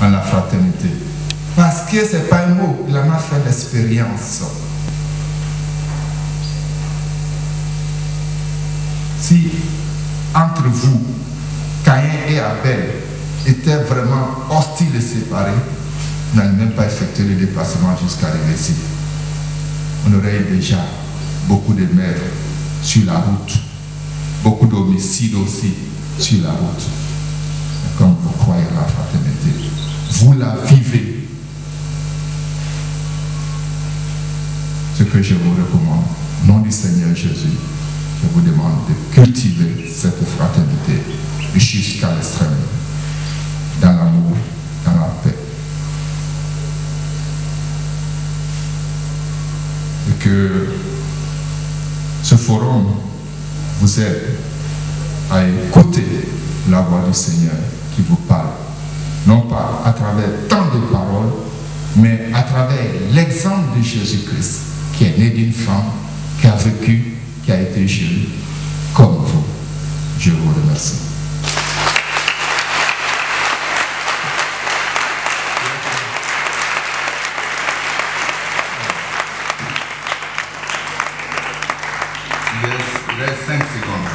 en la fraternité. Parce que c'est pas un mot, il en a fait l'expérience. Si entre vous, Caïn et Abel étaient vraiment hostiles et séparés, n'allez même pas effectuer le déplacement jusqu'à arriver. On aurait eu déjà beaucoup de maires sur la route, beaucoup d'homicides aussi sur la route. Comme vous croyez à la fraternité, vous la vivez. Ce que je vous recommande, nom du Seigneur Jésus, je vous demande de cultiver cette fraternité jusqu'à l'extrême, dans l'amour, dans la paix. Et que ce forum vous aide à écouter la voix du Seigneur qui vous parle, non pas à travers tant de paroles, mais à travers l'exemple de Jésus-Christ, qui est né d'une femme, qui a vécu, qui a été jeune, comme vous. Je vous remercie. Yes, reste 5 secondes.